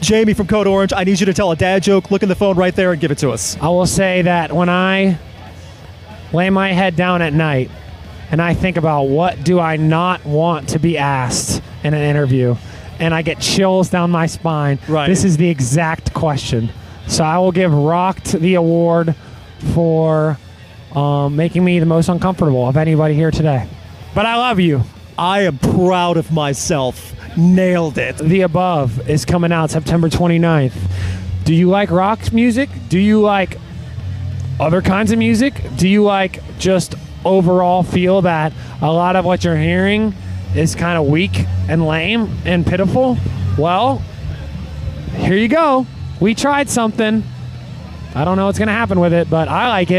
Jami from Code Orange, I need you to tell a dad joke. Look in the phone right there and give it to us. I will say that when I lay my head down at night and I think about what do I not want to be asked in an interview, and I get chills down my spine, Right. this is the exact question. So I will give Rocked the award for um, making me the most uncomfortable of anybody here today. But I love you. I am proud of myself. Nailed it. The Above is coming out September 29th. Do you like rock music? Do you like other kinds of music? Do you like just overall feel that a lot of what you're hearing is kind of weak and lame and pitiful? Well, here you go. We tried something. I don't know what's going to happen with it, but I like it.